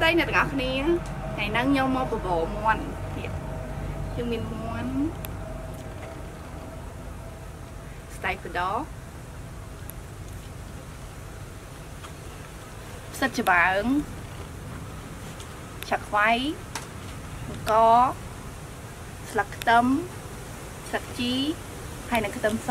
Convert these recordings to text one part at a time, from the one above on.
ស្តីអ្នកទាំងអស់គ្នាថ្ងៃហ្នឹងខ្ញុំមកបបរមាន់ទៀតយើងមានមាន់ស្តៃបដផ្សិតច្បើងឆាក់ខ្វៃអង្គស្លឹកខ្ទឹមស្លឹកជីហើយនិងខ្ទឹមស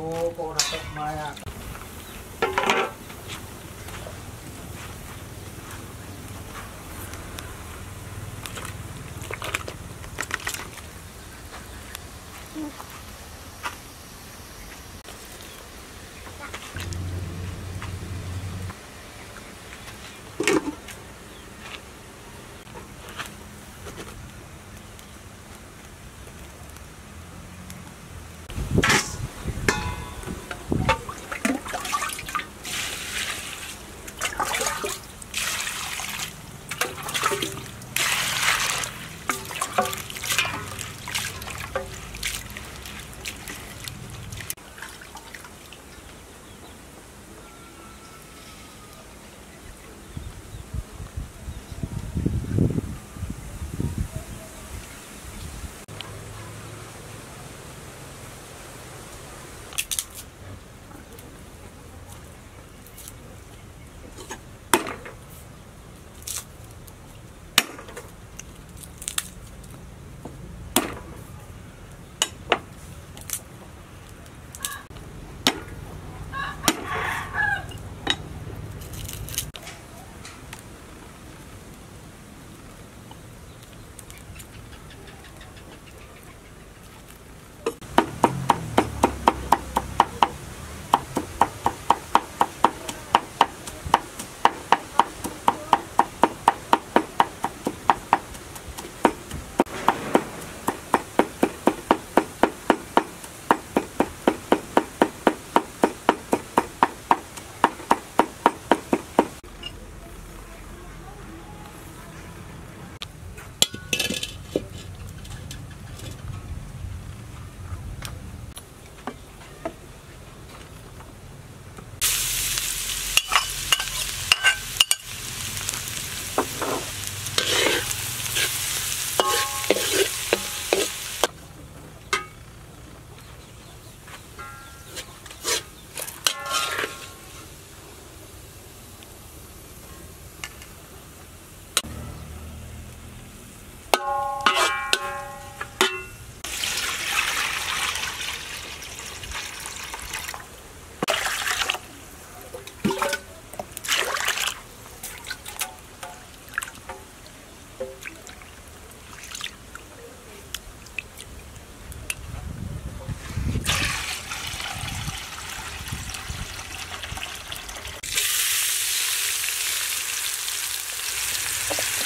អូកូនអត់ម៉ែអាអ you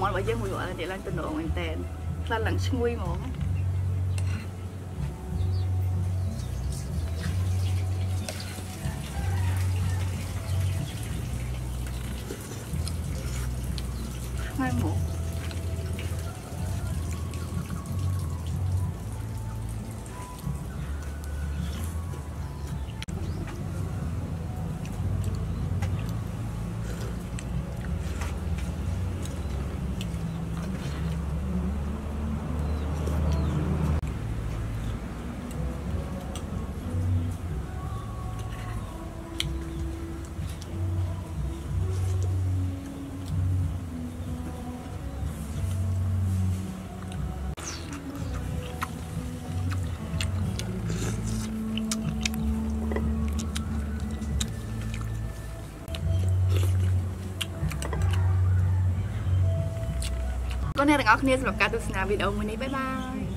មាត់របស់យើងមួយអត់ទៀតឡើងតំណងមែនតើខ្លាំងឡើងឈ្ងុយហ្មងហើយមក អ្នកទាំងអស់គ្នាសម្រាប់ការទស្សនាវីដេអូមួយនេះបាយបាយ